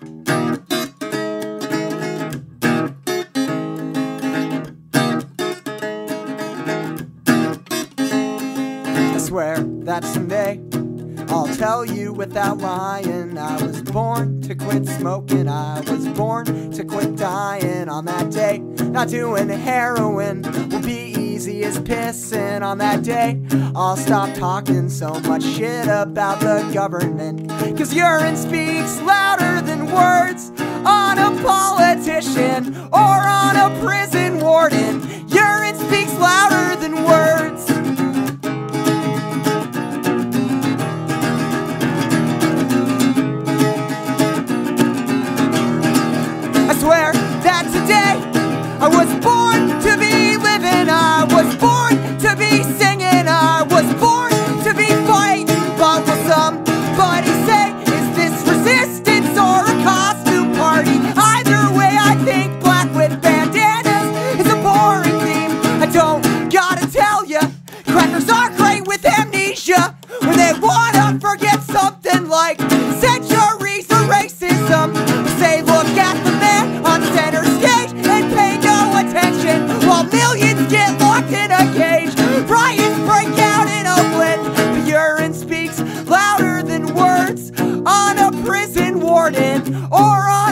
I swear that someday I'll tell you without lying. I was born to quit smoking. I was born to quit dying. On that day, not doing heroin will be easy as pissing. On that day, I'll stop talking so much shit about the government. Cause urine speaks louder than words on a politician or on a prison warden. Urine speaks louder than words. I swear that today I was born millions get locked in a cage. Riots break out in Oakland. The urine speaks louder than words on a prison warden or on